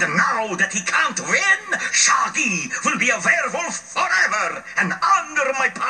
And now that he can't win, Shaggy will be a werewolf forever and under my power.